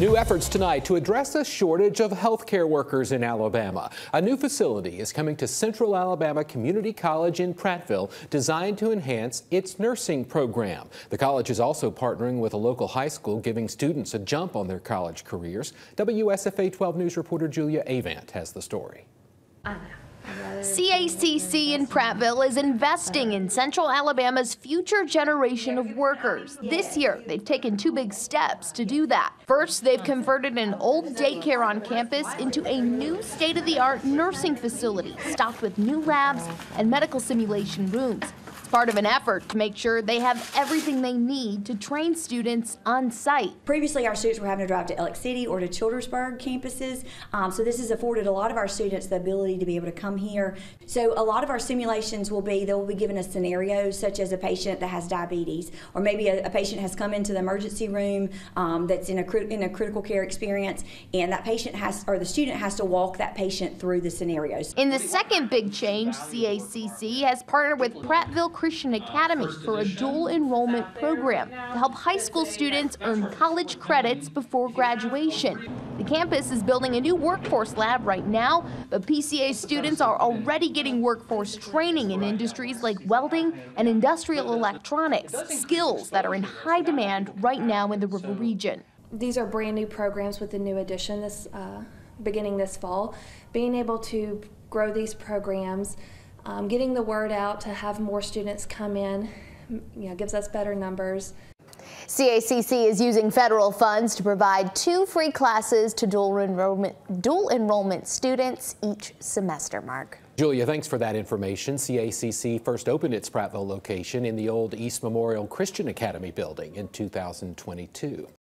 New efforts tonight to address a shortage of healthcare workers in Alabama. A new facility is coming to Central Alabama Community College in Prattville designed to enhance its nursing program. The college is also partnering with a local high school giving students a jump on their college careers. WSFA 12 News reporter Julia Avant has the story. CACC in Prattville is investing in Central Alabama's future generation of workers. This year, they've taken two big steps to do that. First, they've converted an old daycare on campus into a new state-of-the-art nursing facility stocked with new labs and medical simulation rooms part of an effort to make sure they have everything they need to train students on site. Previously, our students were having to drive to Alex City or to Childersburg campuses, um, so this has afforded a lot of our students the ability to be able to come here. So a lot of our simulations will be, they will be given a scenario such as a patient that has diabetes, or maybe a, a patient has come into the emergency room um, that's in a, in a critical care experience, and that patient has, or the student has to walk that patient through the scenarios. In the second big change, CACC has partnered with Prattville Christian Academy for a dual enrollment program to help high school students earn college credits before graduation. The campus is building a new workforce lab right now, but PCA students are already getting workforce training in industries like welding and industrial electronics, skills that are in high demand right now in the river region. These are brand new programs with the new addition this uh, beginning this fall. Being able to grow these programs um, getting the word out to have more students come in, you know, gives us better numbers. CACC is using federal funds to provide two free classes to dual enrollment, dual enrollment students each semester, Mark. Julia, thanks for that information. CACC first opened its Prattville location in the old East Memorial Christian Academy building in 2022.